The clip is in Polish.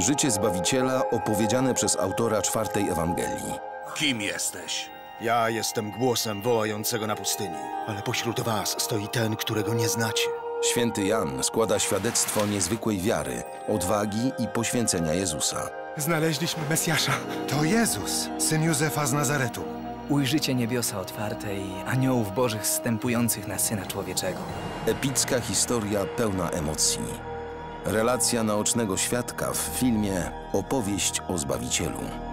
Życie Zbawiciela opowiedziane przez autora czwartej Ewangelii. Kim jesteś? Ja jestem głosem wołającego na pustyni, ale pośród was stoi ten, którego nie znacie. Święty Jan składa świadectwo niezwykłej wiary, odwagi i poświęcenia Jezusa. Znaleźliśmy Mesjasza. To Jezus, syn Józefa z Nazaretu. Ujrzycie niebiosa otwarte i aniołów bożych stępujących na Syna Człowieczego. Epicka historia pełna emocji. Relacja naocznego świadka w filmie Opowieść o Zbawicielu.